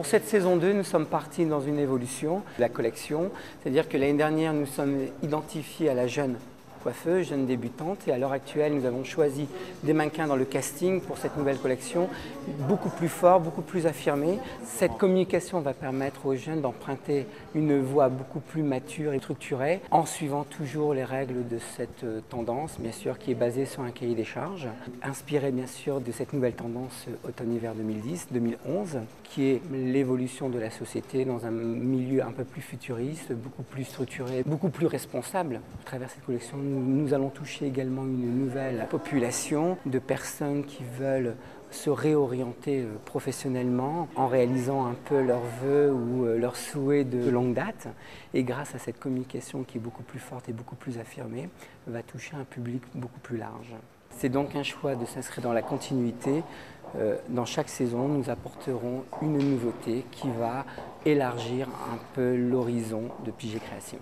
Pour cette saison 2, nous sommes partis dans une évolution de la collection, c'est-à-dire que l'année dernière, nous sommes identifiés à la jeune coiffeuse, jeune débutante. Et à l'heure actuelle, nous avons choisi des mannequins dans le casting pour cette nouvelle collection, beaucoup plus fort, beaucoup plus affirmé. Cette communication va permettre aux jeunes d'emprunter une voie beaucoup plus mature et structurée, en suivant toujours les règles de cette euh, tendance, bien sûr, qui est basée sur un cahier des charges, inspiré bien sûr de cette nouvelle tendance automne-hiver 2010-2011, qui est l'évolution de la société dans un milieu un peu plus futuriste, beaucoup plus structuré, beaucoup plus responsable. À travers cette collection, nous allons toucher également une nouvelle population de personnes qui veulent se réorienter euh, professionnellement en réalisant un peu leurs vœux ou euh, leurs souhaits de longue date. Et grâce à cette communication qui est beaucoup plus forte et beaucoup plus affirmée, va toucher un public beaucoup plus large. C'est donc un choix de s'inscrire dans la continuité. Euh, dans chaque saison, nous apporterons une nouveauté qui va élargir un peu l'horizon de Pigé Création.